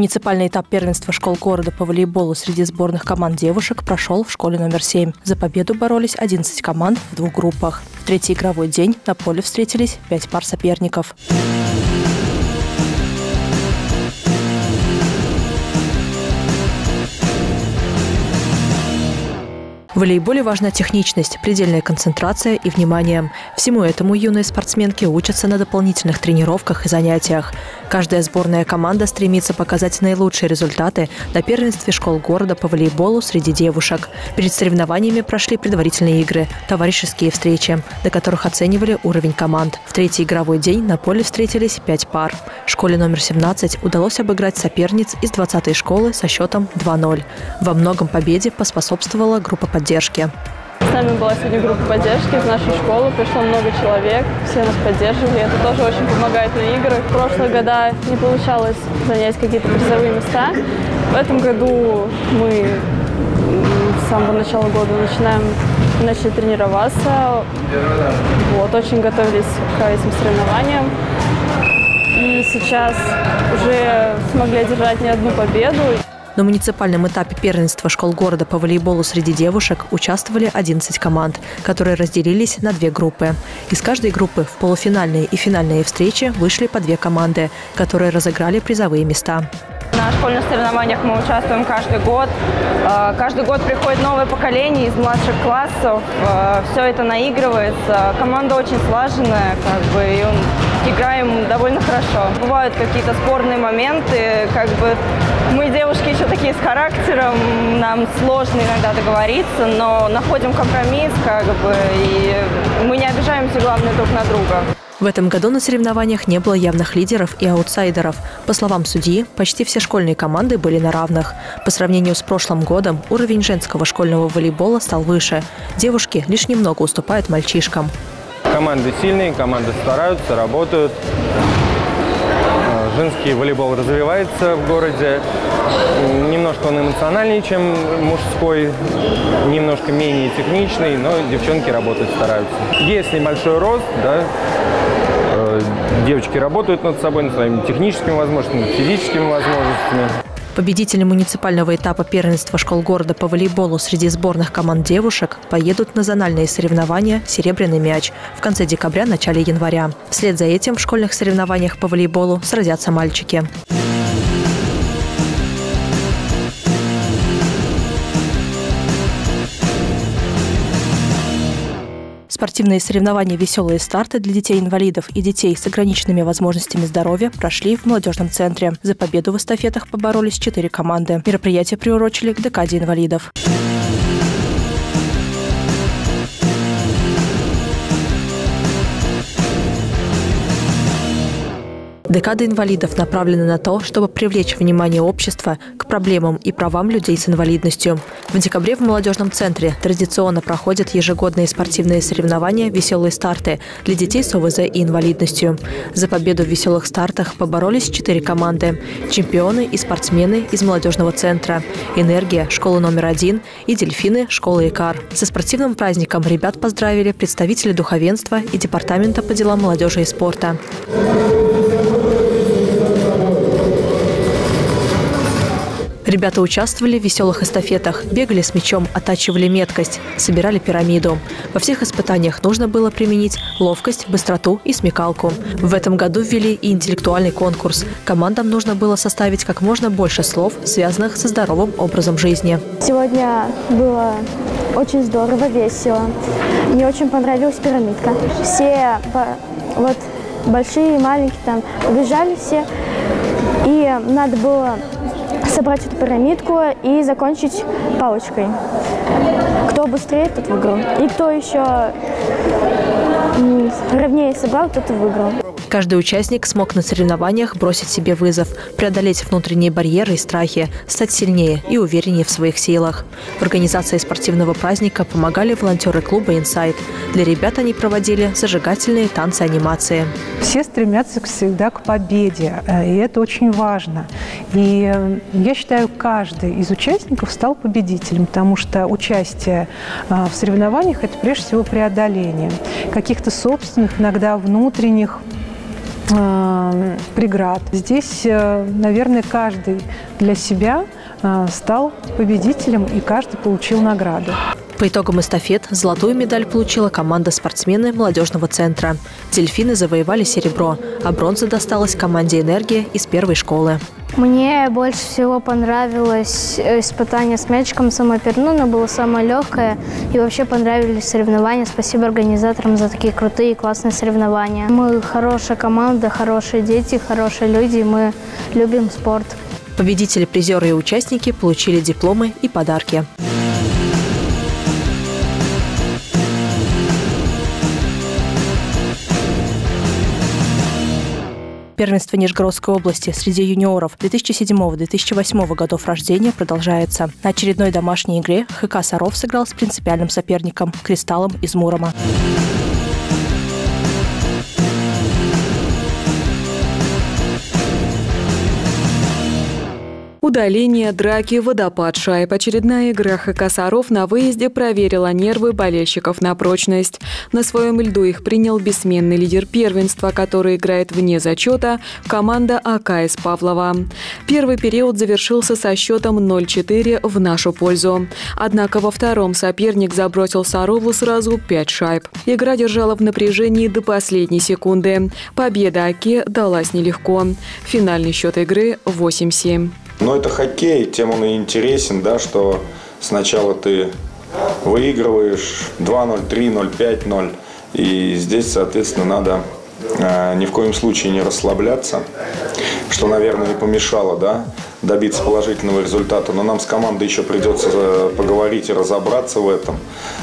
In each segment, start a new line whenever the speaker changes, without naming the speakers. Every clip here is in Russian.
Муниципальный этап первенства школ города по волейболу среди сборных команд девушек прошел в школе номер 7. За победу боролись 11 команд в двух группах. В третий игровой день на поле встретились 5 пар соперников. В волейболе важна техничность, предельная концентрация и внимание. Всему этому юные спортсменки учатся на дополнительных тренировках и занятиях. Каждая сборная команда стремится показать наилучшие результаты на первенстве школ города по волейболу среди девушек. Перед соревнованиями прошли предварительные игры, товарищеские встречи, до которых оценивали уровень команд. В третий игровой день на поле встретились пять пар. Школе номер 17 удалось обыграть соперниц из 20-й школы со счетом 2-0. Во многом победе поспособствовала группа поддержки.
С нами была сегодня группа поддержки из нашей школы, пришло много человек, все нас поддерживали. Это тоже очень помогает на играх. В прошлые года не получалось занять какие-то призовые места. В этом году мы с самого начала года начинаем начали тренироваться. Вот, очень готовились к этим соревнованиям. И сейчас уже смогли одержать не одну победу.
На муниципальном этапе первенства школ города по волейболу среди девушек участвовали 11 команд, которые разделились на две группы. Из каждой группы в полуфинальные и финальные встречи вышли по две команды, которые разыграли призовые места.
На школьных соревнованиях мы участвуем каждый год. Э, каждый год приходит новое поколение из младших классов. Э, Все это наигрывается. Команда очень слаженная, как бы, и играем довольно хорошо. Бывают какие-то спорные моменты, как бы мы девушки еще такие с характером, нам сложно иногда договориться, но находим компромисс, как бы, и мы не обижаемся, главное, друг на друга.
В этом году на соревнованиях не было явных лидеров и аутсайдеров. По словам судьи, почти все школьные команды были на равных. По сравнению с прошлым годом уровень женского школьного волейбола стал выше. Девушки лишь немного уступают мальчишкам.
Команды сильные, команды стараются, работают. Женский волейбол развивается в городе. Немножко он эмоциональнее, чем мужской, немножко менее техничный, но девчонки работать стараются. Есть небольшой рост, да, э, девочки работают над собой, над своими техническими возможностями, физическими возможностями.
Победители муниципального этапа первенства школ города по волейболу среди сборных команд девушек поедут на зональные соревнования «Серебряный мяч» в конце декабря – начале января. Вслед за этим в школьных соревнованиях по волейболу сразятся мальчики. Спортивные соревнования «Веселые старты» для детей-инвалидов и детей с ограниченными возможностями здоровья прошли в молодежном центре. За победу в эстафетах поборолись четыре команды. Мероприятие приурочили к декаде инвалидов. Декада инвалидов направлена на то, чтобы привлечь внимание общества к проблемам и правам людей с инвалидностью. В декабре в молодежном центре традиционно проходят ежегодные спортивные соревнования «Веселые старты» для детей с ОВЗ и инвалидностью. За победу в веселых стартах поборолись четыре команды. Чемпионы и спортсмены из молодежного центра. «Энергия» – школа номер один и «Дельфины» – школа «Икар». Со спортивным праздником ребят поздравили представители духовенства и Департамента по делам молодежи и спорта. Ребята участвовали в веселых эстафетах, бегали с мячом, оттачивали меткость, собирали пирамиду. Во всех испытаниях нужно было применить ловкость, быстроту и смекалку. В этом году ввели и интеллектуальный конкурс. Командам нужно было составить как можно больше слов, связанных со здоровым образом жизни.
Сегодня было очень здорово, весело. Мне очень понравилась пирамидка. Все вот большие и маленькие там бежали все. И надо было собрать эту пирамидку и закончить палочкой. Кто быстрее, тот выиграл. И кто еще ровнее собрал, тот и выиграл.
Каждый участник смог на соревнованиях бросить себе вызов, преодолеть внутренние барьеры и страхи, стать сильнее и увереннее в своих силах. В организации спортивного праздника помогали волонтеры клуба «Инсайт». Для ребят они проводили зажигательные танцы-анимации.
Все стремятся всегда к победе, э, и это очень важно. И э, я считаю, каждый из участников стал победителем, потому что участие э, в соревнованиях – это прежде всего преодоление каких-то собственных, иногда внутренних э, преград. Здесь, э, наверное, каждый для себя э, стал победителем, и каждый получил награду.
По итогам эстафет золотую медаль получила команда спортсмены молодежного центра. Дельфины завоевали серебро, а бронза досталась команде «Энергия» из первой школы.
Мне больше всего понравилось испытание с мячиком самое первое, ну, было самое легкое. И вообще понравились соревнования. Спасибо организаторам за такие крутые и классные соревнования. Мы хорошая команда, хорошие дети, хорошие люди, мы любим спорт.
Победители, призеры и участники получили дипломы и подарки. Первенство Нижегородской области среди юниоров 2007-2008 годов рождения продолжается. На очередной домашней игре ХК «Саров» сыграл с принципиальным соперником – «Кристаллом» из Мурома.
Удаление, драки, водопад шайб. Очередная игра ХК «Саров» на выезде проверила нервы болельщиков на прочность. На своем льду их принял бессменный лидер первенства, который играет вне зачета, команда АК из Павлова. Первый период завершился со счетом 0-4 в нашу пользу. Однако во втором соперник забросил Сарову сразу 5 шайб. Игра держала в напряжении до последней секунды. Победа АКе далась нелегко. Финальный счет игры 8-7.
Но это хоккей, тем он и интересен, да, что сначала ты выигрываешь 2-0, 3-0, 5-0. И здесь, соответственно, надо э, ни в коем случае не расслабляться, что, наверное, и помешало да, добиться положительного результата. Но нам с командой еще придется э, поговорить и разобраться в этом.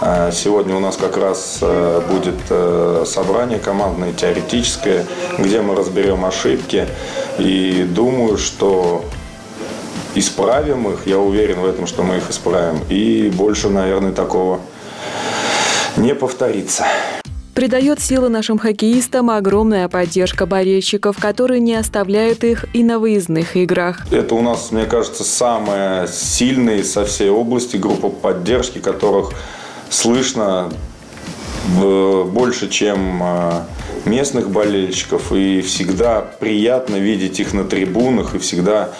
Э, сегодня у нас как раз э, будет э, собрание командное, теоретическое, где мы разберем ошибки. И думаю, что исправим их, я уверен в этом, что мы их исправим. И больше, наверное, такого не повторится.
Придает силы нашим хоккеистам огромная поддержка болельщиков, которые не оставляют их и на выездных играх.
Это у нас, мне кажется, самая сильная со всей области группа поддержки, которых слышно э, больше, чем э, местных болельщиков. И всегда приятно видеть их на трибунах, и всегда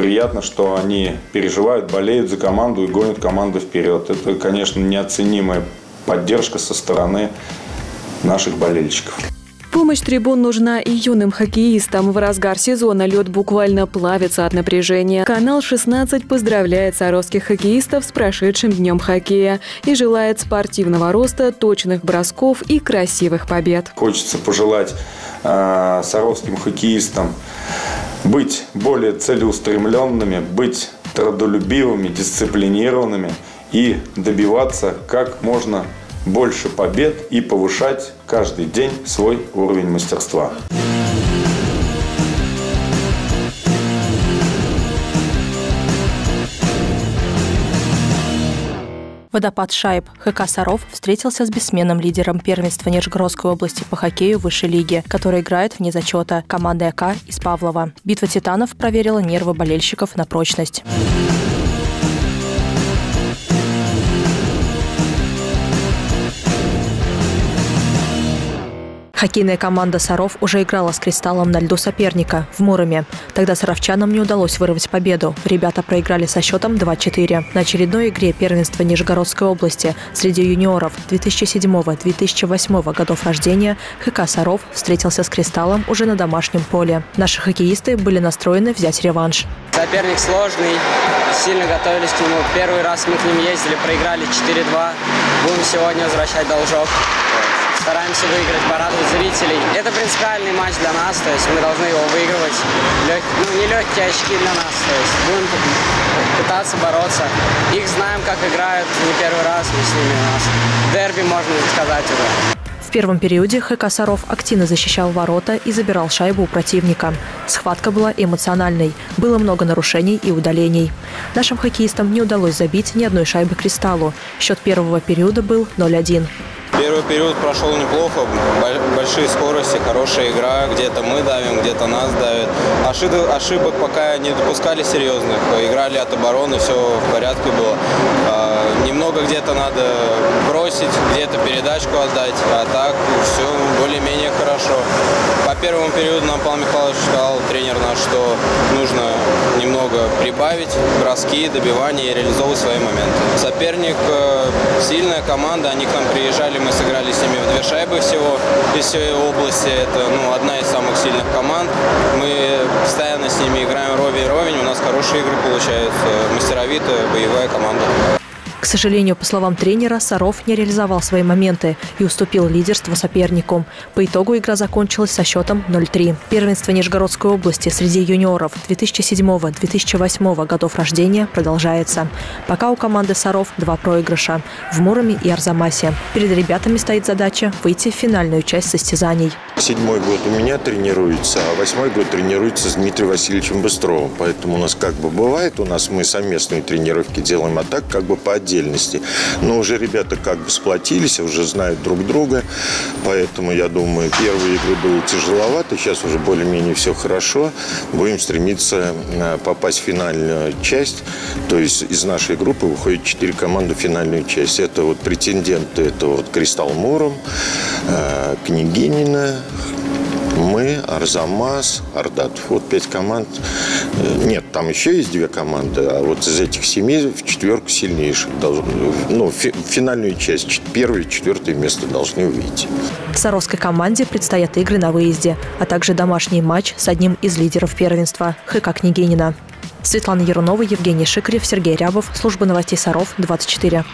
приятно, что они переживают, болеют за команду и гонят команду вперед. Это, конечно, неоценимая поддержка со стороны наших болельщиков.
Помощь трибун нужна и юным хоккеистам. В разгар сезона лед буквально плавится от напряжения. Канал 16 поздравляет саровских хоккеистов с прошедшим днем хоккея и желает спортивного роста, точных бросков и красивых побед.
Хочется пожелать э, саровским хоккеистам быть более целеустремленными, быть трудолюбивыми, дисциплинированными и добиваться как можно больше побед и повышать каждый день свой уровень мастерства.
Водопад шайб ХК «Саров» встретился с бессменным лидером первенства Нижегородской области по хоккею высшей лиги, который играет вне зачета, командой АК из Павлова. Битва титанов проверила нервы болельщиков на прочность. Хоккейная команда «Саров» уже играла с «Кристаллом» на льду соперника в Муроме. Тогда саровчанам не удалось вырвать победу. Ребята проиграли со счетом 2-4. На очередной игре первенства Нижегородской области среди юниоров 2007-2008 годов рождения ХК «Саров» встретился с «Кристаллом» уже на домашнем поле. Наши хоккеисты были настроены взять реванш.
Соперник сложный, сильно готовились к нему. Первый раз мы к ним ездили, проиграли 4-2. Будем сегодня возвращать должок стараемся выиграть, порадовать зрителей. Это принципиальный матч для нас, то есть мы должны его выигрывать. Лег... Ну, не легкие очки для нас, то есть будем пытаться бороться. Их знаем, как играют, не первый раз мы с ними у нас. Дерби, можно сказать уже.
В первом периоде ХК «Саров» активно защищал ворота и забирал шайбу у противника. Схватка была эмоциональной. Было много нарушений и удалений. Нашим хоккеистам не удалось забить ни одной шайбы «Кристаллу». Счет первого периода был 0-1.
Первый период прошел неплохо, большие скорости, хорошая игра, где-то мы давим, где-то нас давят. Ошибок, ошибок пока не допускали серьезных, играли от обороны, все в порядке было. Немного где-то надо бросить, где-то передачку отдать, а так все более-менее хорошо. По первому периоду нам Павел Михайлович сказал, тренер наш, что нужно немного прибавить броски, добивания и реализовывать свои моменты. Соперник э, сильная команда, они к нам приезжали, мы сыграли с ними в две шайбы всего из всей области. Это ну, одна из самых сильных команд. Мы постоянно с ними играем ровень-ровень, у нас хорошие игры получаются, мастеровитая, боевая команда.
К сожалению, по словам тренера, Саров не реализовал свои моменты и уступил лидерство сопернику. По итогу игра закончилась со счетом 0-3. Первенство Нижегородской области среди юниоров 2007-2008 годов рождения продолжается. Пока у команды Саров два проигрыша – в Муроме и Арзамасе. Перед ребятами стоит задача выйти в финальную часть состязаний.
Седьмой год у меня тренируется, а восьмой год тренируется с Дмитрием Васильевичем Быстровым. Поэтому у нас как бы бывает, у нас мы совместные тренировки делаем, а так как бы по отдельности. Но уже ребята как бы сплотились, уже знают друг друга. Поэтому, я думаю, первые игры было тяжеловато. Сейчас уже более-менее все хорошо. Будем стремиться э, попасть в финальную часть. То есть из нашей группы выходит четыре команды в финальную часть. Это вот претенденты, это вот Кристалл Муром, э, Княгинина, мы, Арзамас, Ардат. Вот пять команд. Э, нет, там еще есть две команды, а вот из этих семи в четверку сильнейших ну, фи, финальную часть, первое четвертое место должны выйти.
Саровской команде предстоят игры на выезде, а также домашний матч с одним из лидеров первенства – ХК Княгинина. Светлана Ярунова, Евгений Шикарев, Сергей Рябов. Служба новостей Саров, 24.